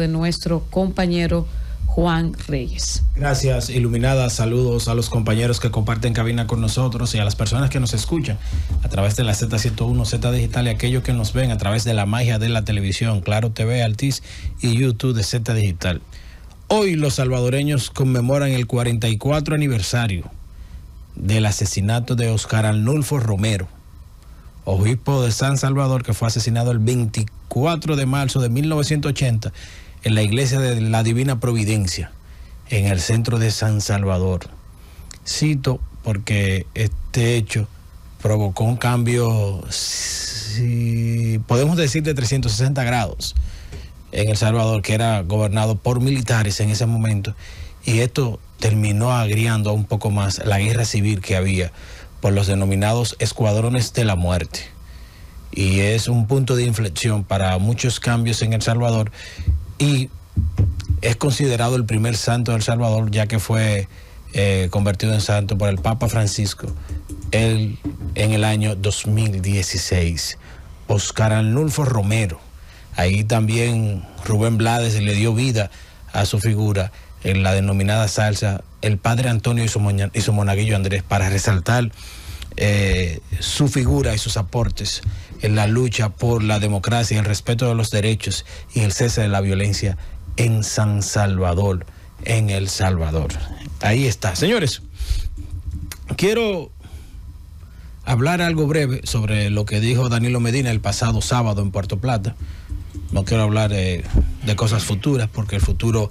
de nuestro compañero Juan Reyes. Gracias, Iluminada. Saludos a los compañeros que comparten cabina con nosotros y a las personas que nos escuchan a través de la Z101, Z Digital y aquellos que nos ven a través de la magia de la televisión, Claro TV, Altiz y YouTube de Z Digital. Hoy los salvadoreños conmemoran el 44 aniversario del asesinato de Oscar Arnulfo Romero, obispo de San Salvador, que fue asesinado el 24 de marzo de 1980 en la iglesia de la Divina Providencia, en el centro de San Salvador. Cito porque este hecho provocó un cambio, si podemos decir, de 360 grados en El Salvador, que era gobernado por militares en ese momento, y esto terminó agriando un poco más la guerra civil que había por los denominados escuadrones de la muerte. Y es un punto de inflexión para muchos cambios en El Salvador y es considerado el primer santo de El Salvador, ya que fue eh, convertido en santo por el Papa Francisco en el año 2016. Oscar Arnulfo Romero. Ahí también Rubén Blades le dio vida a su figura en la denominada salsa El Padre Antonio y su, y su monaguillo Andrés para resaltar eh, su figura y sus aportes en la lucha por la democracia, el respeto de los derechos y el cese de la violencia en San Salvador, en El Salvador. Ahí está. Señores, quiero hablar algo breve sobre lo que dijo Danilo Medina el pasado sábado en Puerto Plata. No quiero hablar de cosas futuras porque el futuro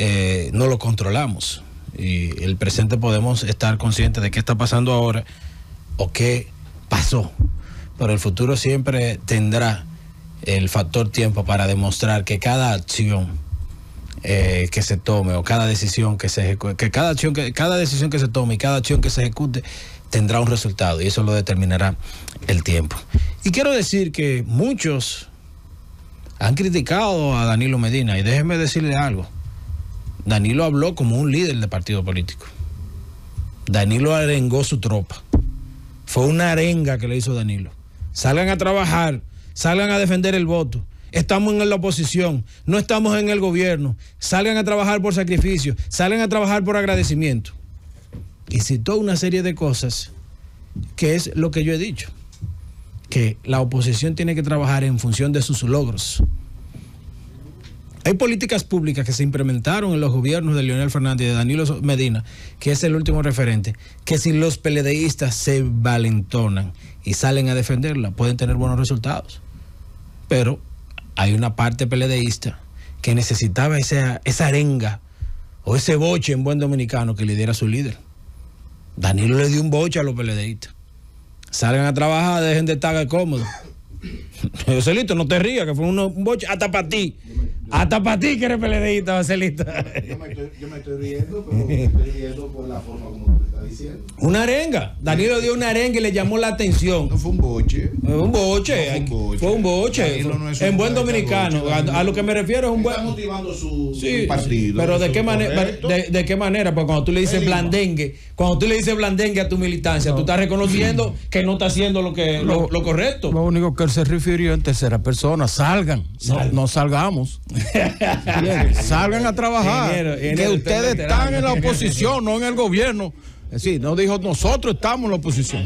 eh, no lo controlamos. Y el presente podemos estar conscientes de qué está pasando ahora o qué pasó. Pero el futuro siempre tendrá el factor tiempo para demostrar que cada acción eh, que se tome o cada decisión que se ejecute, que cada acción que cada decisión que se tome y cada acción que se ejecute tendrá un resultado y eso lo determinará el tiempo. Y quiero decir que muchos han criticado a Danilo Medina y déjenme decirle algo. Danilo habló como un líder de partido político. Danilo arengó su tropa. Fue una arenga que le hizo Danilo. Salgan a trabajar, salgan a defender el voto. Estamos en la oposición, no estamos en el gobierno. Salgan a trabajar por sacrificio, salgan a trabajar por agradecimiento. Y citó una serie de cosas que es lo que yo he dicho, que la oposición tiene que trabajar en función de sus logros. Hay políticas públicas que se implementaron en los gobiernos de Leonel Fernández y de Danilo Medina, que es el último referente, que si los peledeístas se valentonan y salen a defenderla, pueden tener buenos resultados. Pero hay una parte peledeísta que necesitaba esa, esa arenga o ese boche en buen dominicano que le diera su líder. Danilo le dio un boche a los peledeístas. Salgan a trabajar, dejen de estar cómodos. Joselito, no te rías, que fue un boche hasta para ti. Hasta para ti que eres peledeísta, Joselito. Yo me, estoy, yo me estoy riendo, pero me estoy riendo por la forma como tú estás diciendo. Una arenga. Danilo dio una arenga y le llamó la atención. No fue un boche. un boche. No fue un boche. Fue un boche. No es un en buen dominicano. A, lo que me refiero es un buen. Está motivando su, sí, partido. Pero de qué, manera, de, de, qué manera, porque cuando tú le dices blandengue, cuando tú le dices blandengue a tu militancia, tú estás reconociendo que no está haciendo lo que lo, lo, correcto. Lo único que él se refirió en tercera persona, salgan, no salgamos. Salgan a trabajar. que ustedes están en la oposición, no en el gobierno. Sí, no dijo nosotros estamos en la oposición.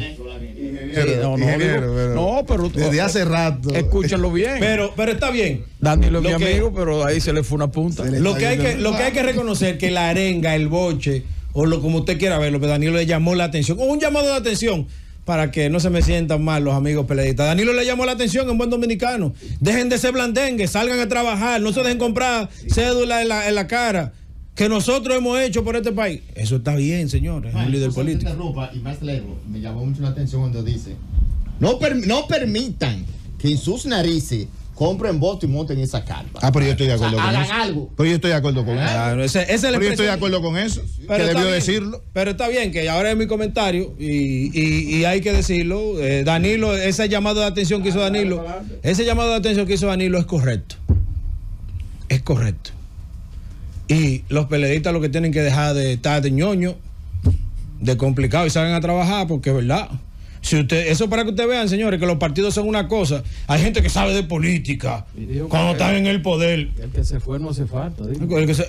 no, pero desde hace rato. Escúchenlo bien. Pero, pero está bien. Danilo es mi amigo, pero ahí se le fue una punta. Lo que hay que, lo que hay que reconocer que la arenga, el boche, o lo como usted quiera verlo, que Danilo le llamó la atención, o un llamado de atención para que no se me sientan mal los amigos peleadistas. Danilo le llamó la atención en buen dominicano. Dejen de ser blandengues, salgan a trabajar, no se dejen comprar cédula en la, en la cara que nosotros hemos hecho por este país. Eso está bien, señores, un líder político. Y más lejos, me llamó mucho la atención cuando dice, no, no permitan que en sus narices compren voto y monten esa carpa. Ah, pero yo estoy de acuerdo con hagan eso. algo. Pero yo estoy de acuerdo con ah, eso. Ese, ese pero yo estoy de acuerdo con eso. que debió decirlo. Pero está bien, que ahora es mi comentario y, y, y hay que decirlo. Eh, Danilo, ese llamado de atención que hizo Danilo, ese llamado de atención que hizo Danilo es correcto. Es correcto. Y los peleadistas lo que tienen que dejar de estar de ñoño, de complicado y salgan a trabajar porque es verdad. Si usted, eso para que ustedes vean, señores, que los partidos son una cosa. Hay gente que sabe de política cuando están en el poder. El que se fue no hace falta.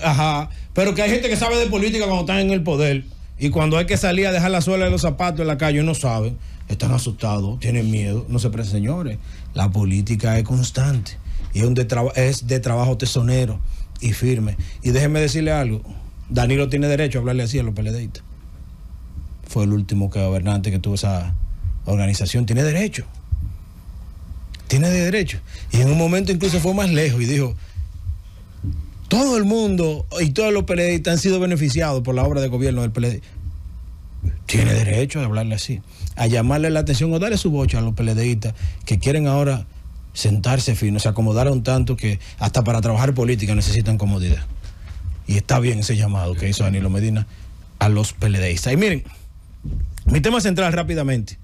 ajá. Pero que hay gente que sabe de política cuando están en el poder. Y cuando hay que salir a dejar la suela de los zapatos en la calle, no saben. Están asustados, tienen miedo. No se presen, señores. La política es constante. Y es, de, es de trabajo tesonero y firme. Y déjenme decirle algo. Danilo tiene derecho a hablarle así a los peledeístas. Fue el último gobernante que tuvo esa organización tiene derecho. Tiene derecho. Y en un momento incluso fue más lejos y dijo, todo el mundo y todos los PLD han sido beneficiados por la obra de gobierno del PLD. Tiene derecho a hablarle así, a llamarle la atención o darle su bocha a los PLDistas que quieren ahora sentarse fino, se acomodar un tanto que hasta para trabajar política necesitan comodidad. Y está bien ese llamado que hizo Danilo Medina a los PLDistas. Y miren, mi tema central rápidamente.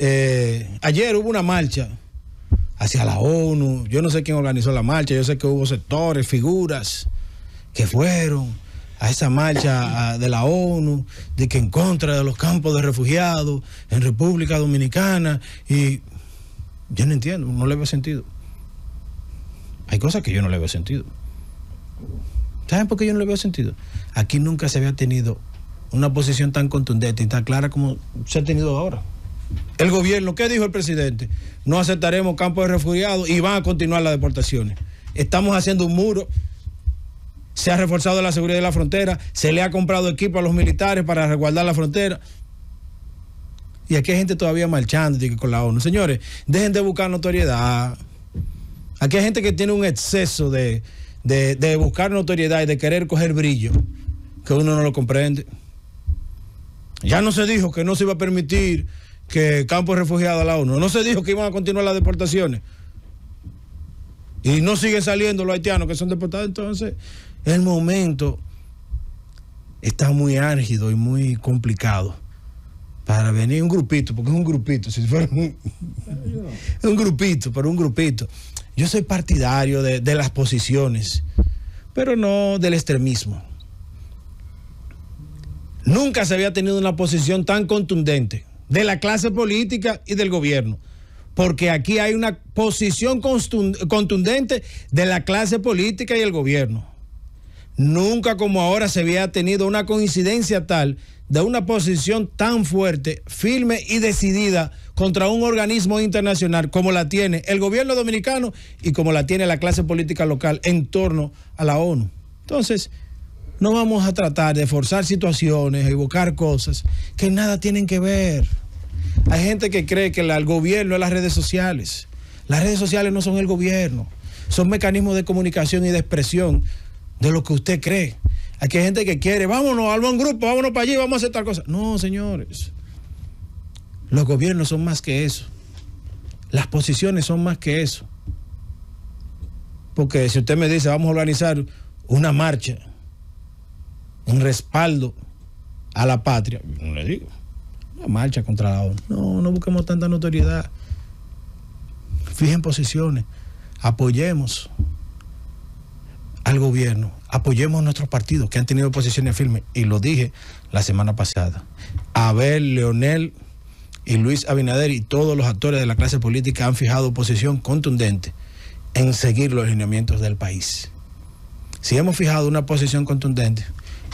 Eh, ayer hubo una marcha hacia la ONU. Yo no sé quién organizó la marcha. Yo sé que hubo sectores, figuras que fueron a esa marcha de la ONU, de que en contra de los campos de refugiados en República Dominicana. Y yo no entiendo, no le veo sentido. Hay cosas que yo no le veo sentido. ¿Saben por qué yo no le veo sentido? Aquí nunca se había tenido una posición tan contundente y tan clara como se ha tenido ahora. El gobierno, ¿qué dijo el presidente? No aceptaremos campos de refugiados y van a continuar las deportaciones. Estamos haciendo un muro. Se ha reforzado la seguridad de la frontera. Se le ha comprado equipo a los militares para resguardar la frontera. Y aquí hay gente todavía marchando con la ONU. Señores, dejen de buscar notoriedad. Aquí hay gente que tiene un exceso de, de buscar notoriedad y de querer coger brillo, que uno no lo comprende. Ya no se dijo que no se iba a permitir que campos refugiados a la ONU. No se dijo que iban a continuar las deportaciones. Y no siguen saliendo los haitianos que son deportados. Entonces, el momento está muy álgido y muy complicado para venir un grupito, porque es un grupito, si fuera un, un grupito, pero un grupito. Yo soy partidario de las posiciones, pero no del extremismo. Nunca se había tenido una posición tan contundente de la clase política y del gobierno. Porque aquí hay una posición contundente de la clase política y el gobierno. Nunca como ahora se había tenido una coincidencia tal de una posición tan fuerte, firme y decidida contra un organismo internacional como la tiene el gobierno dominicano y como la tiene la clase política local en torno a la ONU. Entonces, no vamos a tratar de forzar situaciones, evocar cosas que nada tienen que ver. Hay gente que cree que el gobierno es las redes sociales. Las redes sociales no son el gobierno, son mecanismos de comunicación y de expresión de lo que usted cree. Hay gente que quiere, vámonos, a un grupo, vámonos para allí, vamos a hacer tal cosa. No, señores. Los gobiernos son más que eso. Las posiciones son más que eso. Porque si usted me dice, vamos a organizar una marcha un respaldo a la patria. No le digo, una marcha contra la ONU. No, no busquemos tanta notoriedad. Fijen posiciones, apoyemos al gobierno, apoyemos a nuestros partidos que han tenido posiciones firmes. Y lo dije la semana pasada. Abel, Leonel y Luis Abinader y todos los actores de la clase política han fijado posición contundente en seguir los lineamientos del país. Si hemos fijado una posición contundente,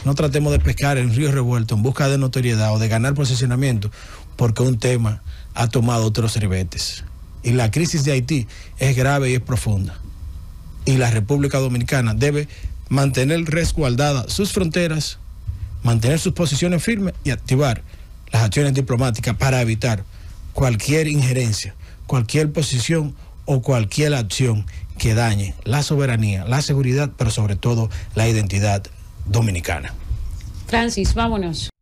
no tratemos de pescar en río revuelto en busca de notoriedad o de ganar posicionamiento, porque un tema ha tomado otros ribetes. Y la crisis de Haití es grave y es profunda. Y la República Dominicana debe mantener resguardadas sus fronteras, mantener sus posiciones firmes y activar las acciones diplomáticas para evitar cualquier injerencia, cualquier posición o cualquier acción que dañe la soberanía, la seguridad, pero sobre todo la identidad dominicana. Francis, vámonos.